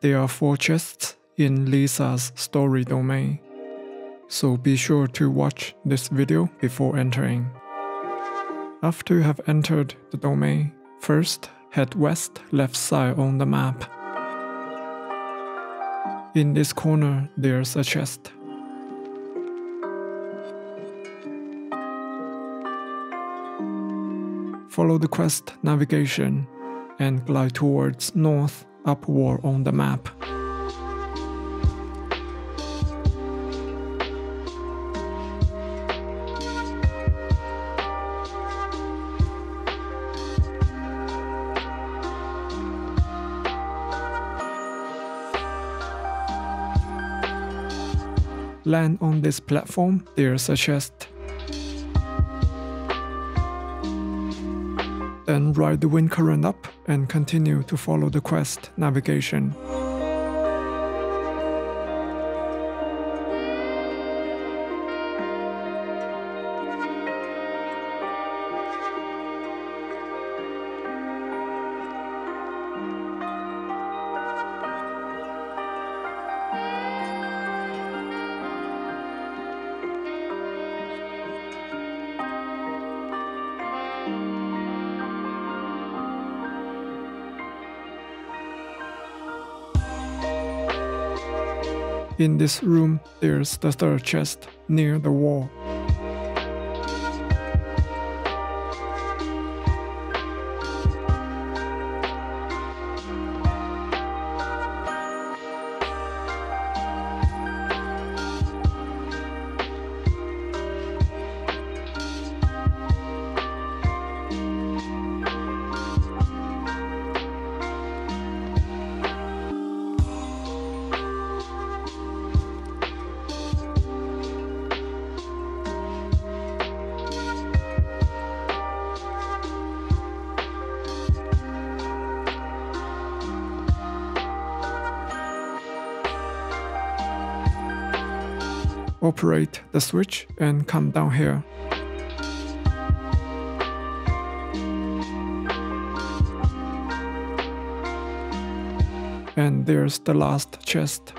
there are four chests in Lisa's story domain. So be sure to watch this video before entering. After you have entered the domain, first head west left side on the map. In this corner, there's a chest. Follow the quest navigation and glide towards north upward on the map. Land on this platform, there's a chest. Then ride the wind current up and continue to follow the quest navigation. In this room, there's the third chest near the wall. Operate the switch and come down here. And there's the last chest.